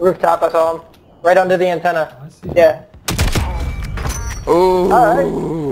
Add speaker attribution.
Speaker 1: Rooftop, I saw him. Right under the antenna.
Speaker 2: Oh,
Speaker 1: yeah.
Speaker 3: Ooh.
Speaker 1: Alright.